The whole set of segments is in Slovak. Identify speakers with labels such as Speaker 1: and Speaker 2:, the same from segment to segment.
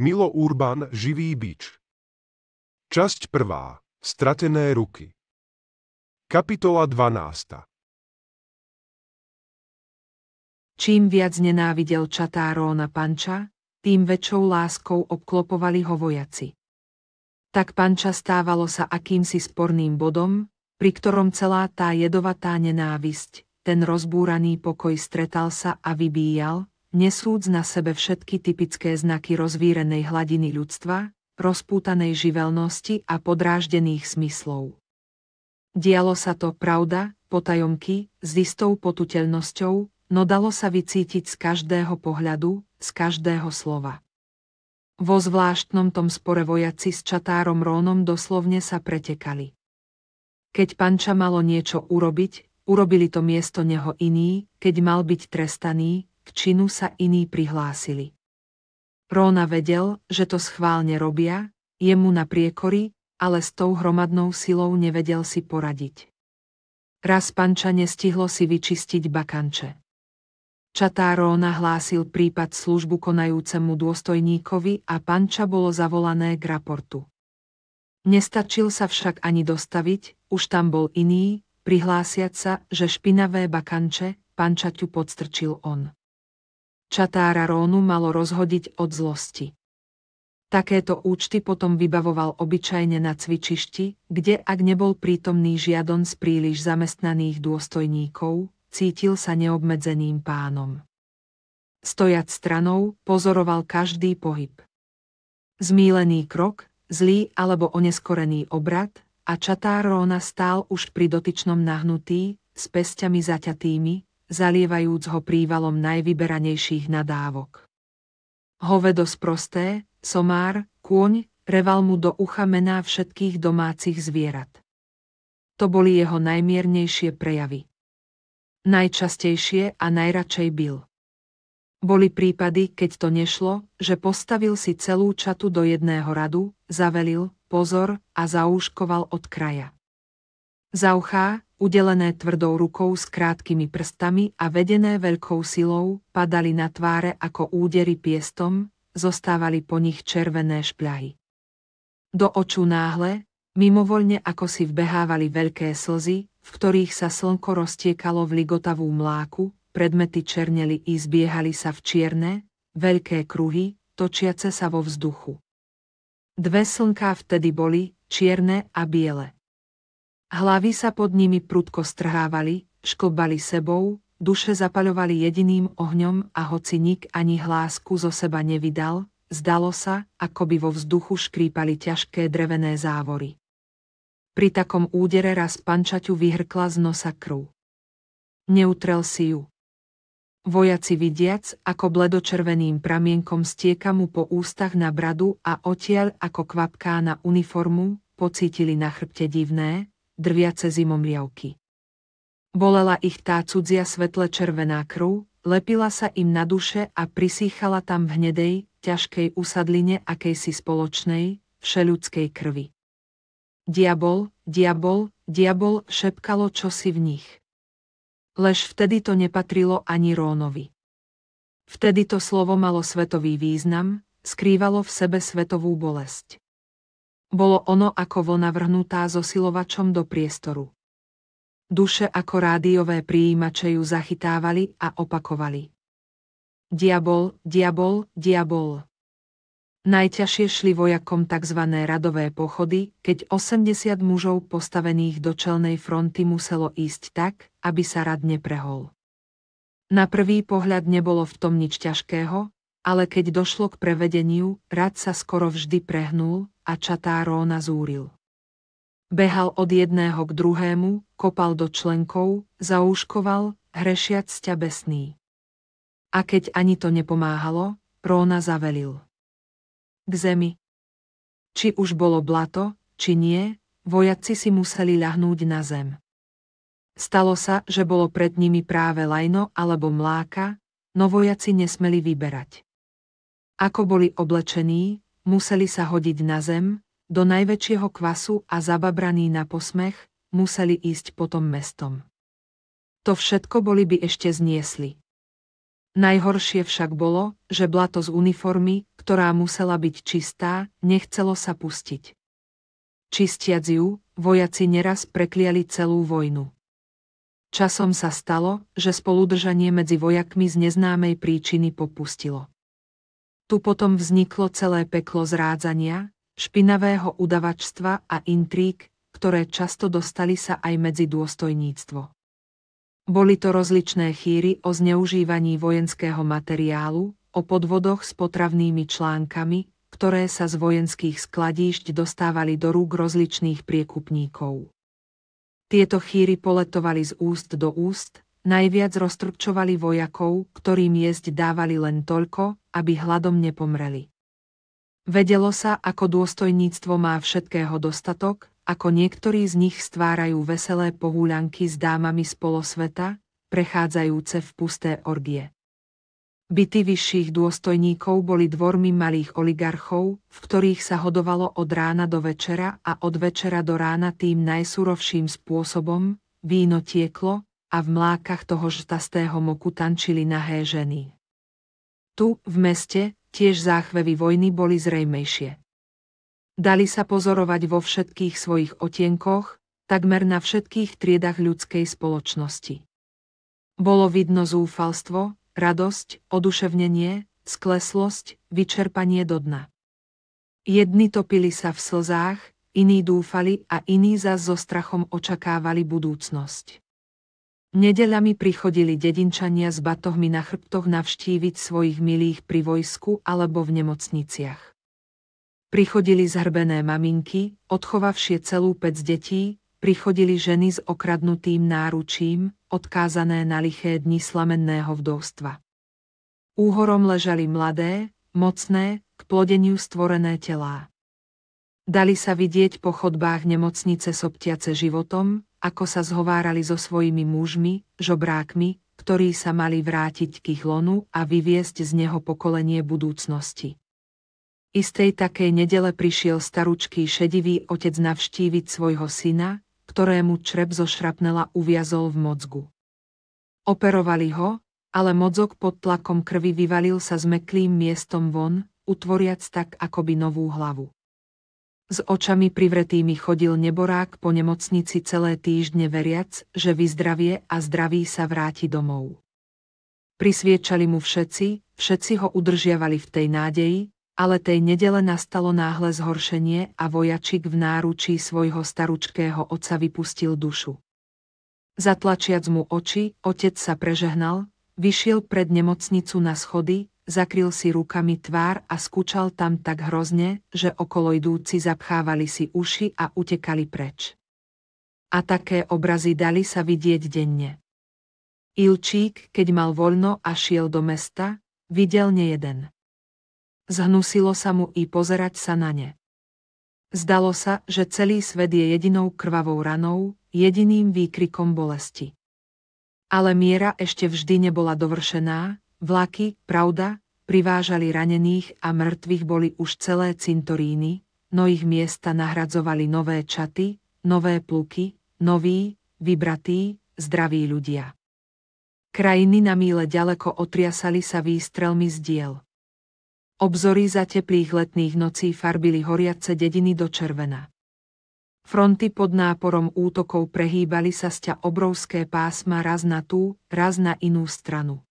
Speaker 1: Milo Urban Živý bič Časť prvá. Stratené ruky Kapitola 12.
Speaker 2: Čím viac nenávidel Čatáróna Panča, tým väčšou láskou obklopovali ho vojaci. Tak Panča stávalo sa akýmsi sporným bodom, pri ktorom celá tá jedovatá nenávisť, ten rozbúraný pokoj stretal sa a vybíjal, nesúc na sebe všetky typické znaky rozvírenej hladiny ľudstva, rozpútanej živelnosti a podráždených smyslov. Dialo sa to, pravda, potajomky, s istou potuteľnosťou, no dalo sa vycítiť z každého pohľadu, z každého slova. Vo zvláštnom tom spore vojaci s čatárom Rónom doslovne sa pretekali. Keď panča malo niečo urobiť, urobili to miesto neho iný, keď mal byť trestaný, činu sa iní prihlásili. Róna vedel, že to schválne robia, jemu na priekory, ale s tou hromadnou silou nevedel si poradiť. Raz panča nestihlo si vyčistiť bakanče. Čatá Róna hlásil prípad službu konajúcemu dôstojníkovi a panča bolo zavolané k raportu. Nestačil sa však ani dostaviť, už tam bol iný, prihlásiať sa, že špinavé bakanče, pančaťu podstrčil on čatára Rónu malo rozhodiť od zlosti. Takéto účty potom vybavoval obyčajne na cvičišti, kde ak nebol prítomný žiadon z príliš zamestnaných dôstojníkov, cítil sa neobmedzeným pánom. Stojať stranou, pozoroval každý pohyb. Zmílený krok, zlý alebo oneskorený obrad a čatár Róna stál už pri dotyčnom nahnutý, s pestiami zaťatými, zalievajúc ho prívalom najvyberanejších nadávok. Hovedo sprosté, somár, kôň, reval mu do ucha mená všetkých domácich zvierat. To boli jeho najmiernejšie prejavy. Najčastejšie a najradšej byl. Boli prípady, keď to nešlo, že postavil si celú čatu do jedného radu, zavelil, pozor a zaúškoval od kraja. Zauchá, udelené tvrdou rukou s krátkými prstami a vedené veľkou silou, padali na tváre ako údery piestom, zostávali po nich červené špľahy. Do očú náhle, mimovoľne ako si vbehávali veľké slzy, v ktorých sa slnko roztiekalo v ligotavú mláku, predmety černeli i zbiehali sa v čierne, veľké kruhy, točiace sa vo vzduchu. Dve slnká vtedy boli, čierne a biele. Hlavy sa pod nimi prudko strhávali, šklbali sebou, duše zapaľovali jediným ohňom a hoci nik ani hlásku zo seba nevydal, zdalo sa, ako by vo vzduchu škrípali ťažké drevené závory. Pri takom údere raz pančaťu vyhrkla z nosa krv. Neutrel si ju. Vojaci vidiac, ako bledočerveným pramienkom stieka mu po ústach na bradu a odtiaľ ako kvapká na uniformu, pocítili na chrbte divné, drviace zimomriavky. Bolela ich tá cudzia svetle červená krv, lepila sa im na duše a prisýchala tam v hnedej, ťažkej usadline akejsi spoločnej, všeľudskej krvi. Diabol, diabol, diabol šepkalo čosi v nich. Lež vtedy to nepatrilo ani Rónovi. Vtedy to slovo malo svetový význam, skrývalo v sebe svetovú bolesť. Bolo ono ako vlna vrhnutá so do priestoru. Duše ako rádiové príjimače ju zachytávali a opakovali. Diabol, diabol, diabol. Najťažšie šli vojakom tzv. radové pochody, keď 80 mužov postavených do čelnej fronty muselo ísť tak, aby sa rad neprehol. Na prvý pohľad nebolo v tom nič ťažkého, ale keď došlo k prevedeniu, rad sa skoro vždy prehnul, a čatá Róna zúril. Behal od jedného k druhému, kopal do členkov, zaúškoval, hrešiac besný. A keď ani to nepomáhalo, Róna zavelil. K zemi. Či už bolo blato, či nie, vojaci si museli ľahnúť na zem. Stalo sa, že bolo pred nimi práve lajno alebo mláka, no vojaci nesmeli vyberať. Ako boli oblečení, museli sa hodiť na zem, do najväčšieho kvasu a zababraní na posmech, museli ísť potom mestom. To všetko boli by ešte zniesli. Najhoršie však bolo, že blato z uniformy, ktorá musela byť čistá, nechcelo sa pustiť. Čistiac ju, vojaci neraz prekliali celú vojnu. Časom sa stalo, že spoludržanie medzi vojakmi z neznámej príčiny popustilo. Tu potom vzniklo celé peklo zrádzania, špinavého udavačstva a intrík, ktoré často dostali sa aj medzi dôstojníctvo. Boli to rozličné chýry o zneužívaní vojenského materiálu, o podvodoch s potravnými článkami, ktoré sa z vojenských skladíšť dostávali do rúk rozličných priekupníkov. Tieto chýry poletovali z úst do úst, najviac roztrpčovali vojakov, ktorým jesť dávali len toľko, aby hladom nepomreli. Vedelo sa, ako dôstojníctvo má všetkého dostatok, ako niektorí z nich stvárajú veselé pohúľanky s dámami z polosveta, prechádzajúce v pusté orgie. Byty vyšších dôstojníkov boli dvormi malých oligarchov, v ktorých sa hodovalo od rána do večera a od večera do rána tým najsurovším spôsobom, víno tieklo a v mlákach toho žtastého moku tančili nahé ženy. Tu, v meste, tiež záchvevy vojny boli zrejmejšie. Dali sa pozorovať vo všetkých svojich otienkoch, takmer na všetkých triedach ľudskej spoločnosti. Bolo vidno zúfalstvo, radosť, oduševnenie, skleslosť, vyčerpanie do dna. Jedni topili sa v slzách, iní dúfali a iní zas so strachom očakávali budúcnosť. Nedeľami prichodili dedinčania s batohmi na chrbtoch navštíviť svojich milých pri vojsku alebo v nemocniciach. Prichodili zhrbené maminky, odchovavšie celú pec detí, prichodili ženy s okradnutým náručím, odkázané na liché dni slamenného vdovstva. Úhorom ležali mladé, mocné, k plodeniu stvorené telá. Dali sa vidieť po chodbách nemocnice soptiace životom, ako sa zhovárali so svojimi mužmi, žobrákmi, ktorí sa mali vrátiť k ich lonu a vyviesť z neho pokolenie budúcnosti. Istej takej nedele prišiel staručký šedivý otec navštíviť svojho syna, ktorému črep zo šrapnela uviazol v mozgu. Operovali ho, ale mozog pod tlakom krvi vyvalil sa s meklým miestom von, utvoriac tak akoby novú hlavu. S očami privretými chodil neborák po nemocnici celé týždne veriac, že vyzdravie a zdraví sa vráti domov. Prisviečali mu všetci, všetci ho udržiavali v tej nádeji, ale tej nedele nastalo náhle zhoršenie a vojačik v náručí svojho staručkého otca vypustil dušu. Zatlačiac mu oči, otec sa prežehnal, vyšiel pred nemocnicu na schody, zakryl si rukami tvár a skúčal tam tak hrozne, že okolo idúci zapchávali si uši a utekali preč. A také obrazy dali sa vidieť denne. Ilčík, keď mal voľno a šiel do mesta, videl nejeden. Zhnusilo sa mu i pozerať sa na ne. Zdalo sa, že celý svet je jedinou krvavou ranou, jediným výkrikom bolesti. Ale miera ešte vždy nebola dovršená, vlaky, pravda, privážali ranených a mŕtvych boli už celé cintoríny, no ich miesta nahradzovali nové čaty, nové pluky, noví, vybratí, zdraví ľudia. Krajiny na míle ďaleko otriasali sa výstrelmi z diel. Obzory za teplých letných nocí farbili horiace dediny do červena. Fronty pod náporom útokov prehýbali sa sťa obrovské pásma raz na tú, raz na inú stranu.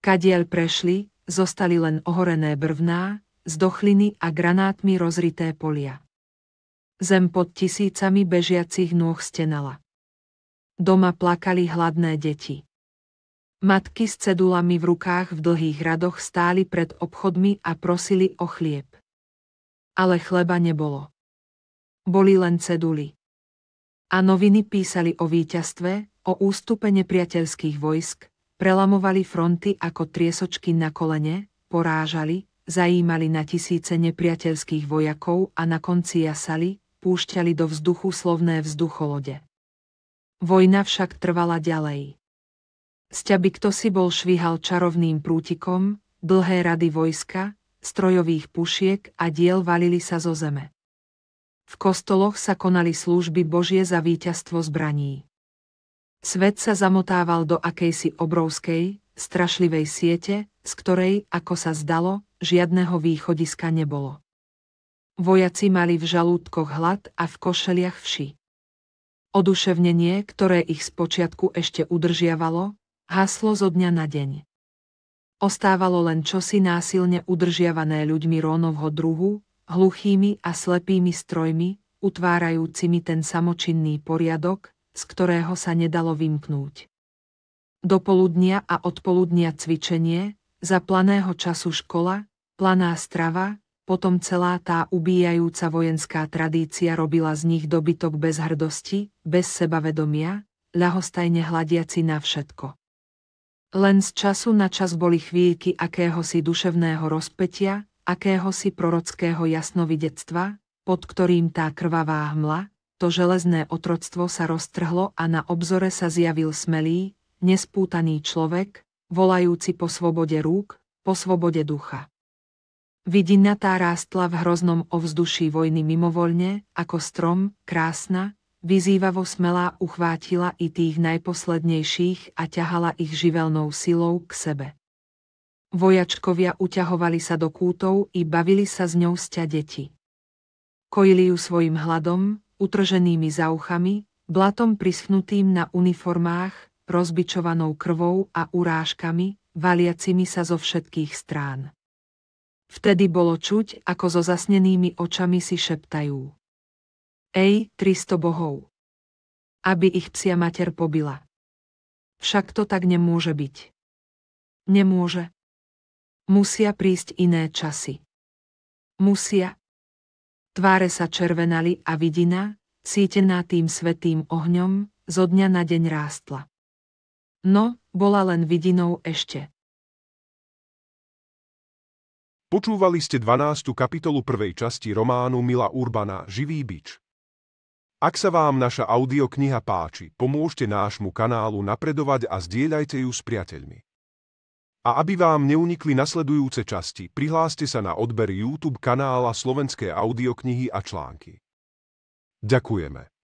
Speaker 2: Kadiel prešli, zostali len ohorené brvná, zdochliny a granátmi rozrité polia. Zem pod tisícami bežiacich nôh stenala. Doma plakali hladné deti. Matky s cedulami v rukách v dlhých radoch stáli pred obchodmi a prosili o chlieb. Ale chleba nebolo. Boli len ceduly. A noviny písali o víťazstve, o ústupe nepriateľských vojsk, prelamovali fronty ako triesočky na kolene, porážali, zajímali na tisíce nepriateľských vojakov a na konci jasali, púšťali do vzduchu slovné vzducholode. Vojna však trvala ďalej. Sťaby kto si bol švíhal čarovným prútikom, dlhé rady vojska, strojových pušiek a diel valili sa zo zeme. V kostoloch sa konali služby Božie za víťazstvo zbraní. Svet sa zamotával do akejsi obrovskej, strašlivej siete, z ktorej, ako sa zdalo, žiadneho východiska nebolo. Vojaci mali v žalúdkoch hlad a v košeliach vši. Oduševnenie, ktoré ich spočiatku ešte udržiavalo, haslo zo dňa na deň. Ostávalo len čosi násilne udržiavané ľuďmi Rónovho druhu, hluchými a slepými strojmi, utvárajúcimi ten samočinný poriadok, z ktorého sa nedalo vymknúť. Do poludnia a odpoludnia cvičenie, za planého času škola, planá strava, potom celá tá ubíjajúca vojenská tradícia robila z nich dobytok bez hrdosti, bez sebavedomia, ľahostajne hľadiaci na všetko. Len z času na čas boli chvíľky akéhosi duševného rozpetia, akéhosi prorockého jasnovidectva, pod ktorým tá krvavá hmla, to železné otroctvo sa roztrhlo a na obzore sa zjavil smelý, nespútaný človek, volajúci po svobode rúk, po svobode ducha. Vidina tá rástla v hroznom ovzduší vojny mimovoľne, ako strom, krásna, Vyzývavo smelá uchvátila i tých najposlednejších a ťahala ich živelnou silou k sebe. Vojačkovia uťahovali sa do kútov i bavili sa s ňou sťa deti. Kojili ju svojim hladom, utrženými za uchami, blatom prischnutým na uniformách, rozbičovanou krvou a urážkami, valiacimi sa zo všetkých strán. Vtedy bolo čuť, ako so zasnenými očami si šeptajú. Ej, 300 bohov. Aby ich psia mater pobila. Však to tak nemôže byť. Nemôže. Musia prísť iné časy. Musia. Tváre sa červenali a vidina, cítená tým svetým ohňom, zo dňa na deň rástla. No, bola len vidinou ešte.
Speaker 1: Počúvali ste 12. kapitolu prvej časti románu Mila Urbana Živý bič. Ak sa vám naša audiokniha páči, pomôžte nášmu kanálu napredovať a zdieľajte ju s priateľmi. A aby vám neunikli nasledujúce časti, prihláste sa na odber YouTube kanála Slovenské audioknihy a články. Ďakujeme.